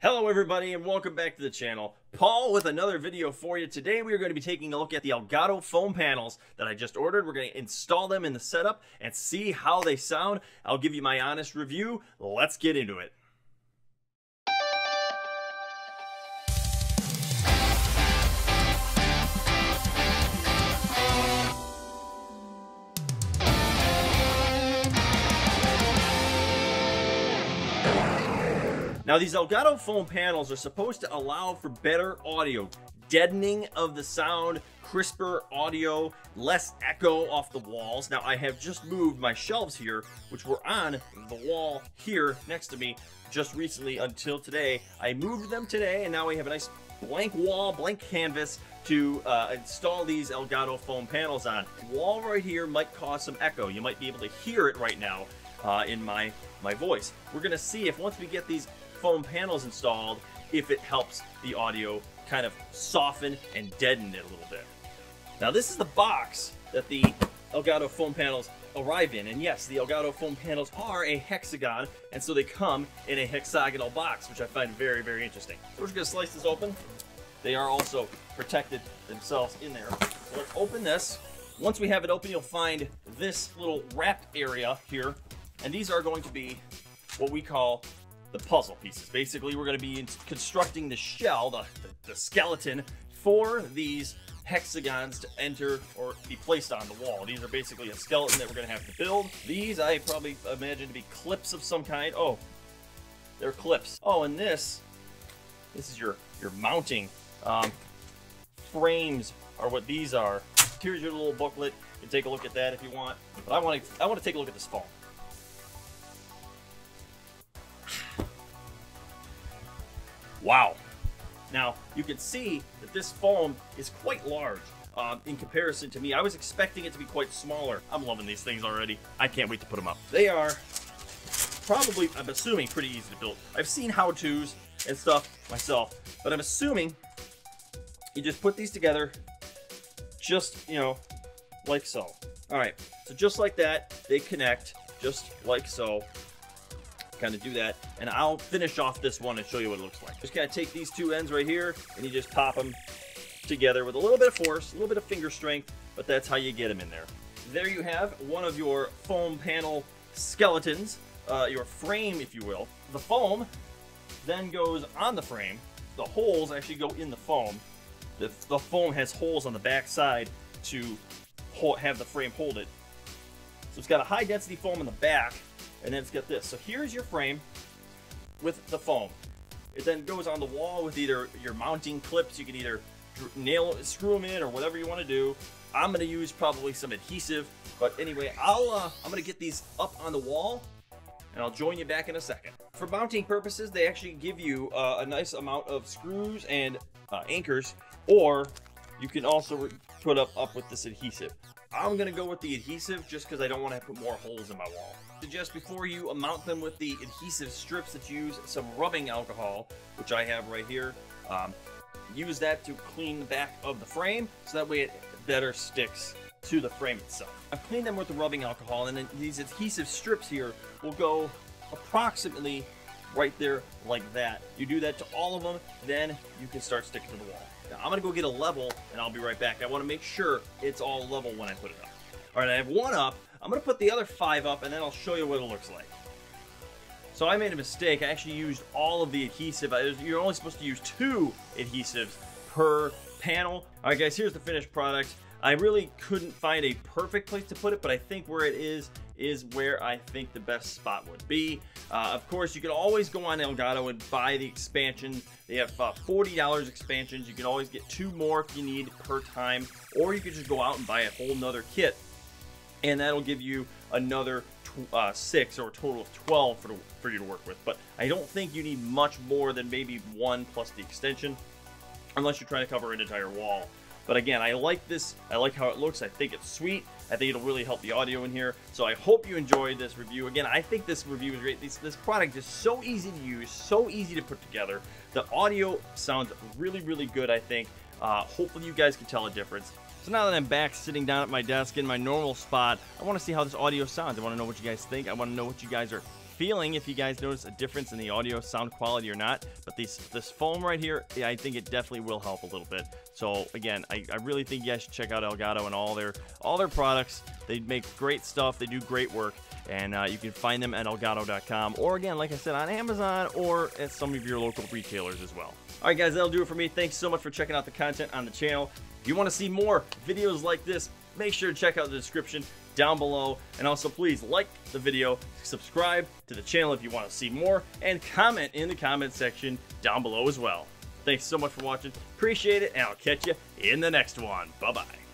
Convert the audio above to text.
Hello everybody and welcome back to the channel. Paul with another video for you. Today we are going to be taking a look at the Elgato foam panels that I just ordered. We're going to install them in the setup and see how they sound. I'll give you my honest review. Let's get into it. Now these Elgato foam panels are supposed to allow for better audio, deadening of the sound, crisper audio, less echo off the walls. Now I have just moved my shelves here, which were on the wall here next to me just recently until today. I moved them today and now we have a nice blank wall, blank canvas to uh, install these Elgato foam panels on. wall right here might cause some echo. You might be able to hear it right now uh, in my, my voice. We're gonna see if once we get these foam panels installed if it helps the audio kind of soften and deaden it a little bit. Now this is the box that the Elgato foam panels arrive in. And yes, the Elgato foam panels are a hexagon, and so they come in a hexagonal box, which I find very, very interesting. So we're just gonna slice this open. They are also protected themselves in there. So let's open this. Once we have it open, you'll find this little wrapped area here, and these are going to be what we call the puzzle pieces. Basically, we're going to be constructing the shell, the, the, the skeleton, for these hexagons to enter or be placed on the wall. These are basically a skeleton that we're going to have to build. These I probably imagine to be clips of some kind. Oh, they're clips. Oh, and this, this is your, your mounting um, frames are what these are. Here's your little booklet. You can take a look at that if you want. But I want to I want to take a look at this foam. Wow. Now, you can see that this foam is quite large um, in comparison to me. I was expecting it to be quite smaller. I'm loving these things already. I can't wait to put them up. They are probably, I'm assuming, pretty easy to build. I've seen how-tos and stuff myself, but I'm assuming you just put these together just, you know, like so. All right, so just like that, they connect just like so kind of do that. And I'll finish off this one and show you what it looks like. Just kind of take these two ends right here and you just pop them together with a little bit of force, a little bit of finger strength, but that's how you get them in there. There you have one of your foam panel skeletons, uh, your frame, if you will. The foam then goes on the frame. The holes actually go in the foam. The, the foam has holes on the back side to hold, have the frame hold it. So it's got a high density foam in the back and then it's got this. So here's your frame with the foam. It then goes on the wall with either your mounting clips. You can either nail, screw them in, or whatever you want to do. I'm going to use probably some adhesive, but anyway, I'll uh, I'm going to get these up on the wall, and I'll join you back in a second. For mounting purposes, they actually give you uh, a nice amount of screws and uh, anchors, or you can also put up up with this adhesive. I'm to go with the adhesive just because I don't want to put more holes in my wall. Suggest before you mount them with the adhesive strips that you use some rubbing alcohol, which I have right here. Um, use that to clean the back of the frame so that way it better sticks to the frame itself. I've cleaned them with the rubbing alcohol and then these adhesive strips here will go approximately right there like that. You do that to all of them, then you can start sticking to the wall. Now I'm gonna go get a level and I'll be right back. I wanna make sure it's all level when I put it up. All right, I have one up. I'm gonna put the other five up and then I'll show you what it looks like. So I made a mistake. I actually used all of the adhesive. You're only supposed to use two adhesives per panel. All right, guys, here's the finished product. I really couldn't find a perfect place to put it, but I think where it is is where I think the best spot would be. Uh, of course, you can always go on Elgato and buy the expansion. They have uh, $40 expansions. You can always get two more if you need per time, or you could just go out and buy a whole nother kit, and that'll give you another uh, six or a total of 12 for, for you to work with. But I don't think you need much more than maybe one plus the extension, unless you're trying to cover an entire wall. But again, I like this. I like how it looks. I think it's sweet. I think it'll really help the audio in here. So I hope you enjoyed this review. Again, I think this review is great. This, this product is so easy to use, so easy to put together. The audio sounds really, really good, I think. Uh, hopefully you guys can tell a difference. So now that I'm back sitting down at my desk in my normal spot, I want to see how this audio sounds. I want to know what you guys think. I want to know what you guys are feeling if you guys notice a difference in the audio sound quality or not. But these this foam right here, I think it definitely will help a little bit. So again, I, I really think you guys should check out Elgato and all their all their products. They make great stuff. They do great work. And uh, you can find them at Elgato.com or again, like I said, on Amazon or at some of your local retailers as well. All right, guys, that'll do it for me. Thanks so much for checking out the content on the channel. If you want to see more videos like this, make sure to check out the description down below. And also, please like the video, subscribe to the channel if you want to see more, and comment in the comment section down below as well. Thanks so much for watching. Appreciate it, and I'll catch you in the next one. Bye-bye.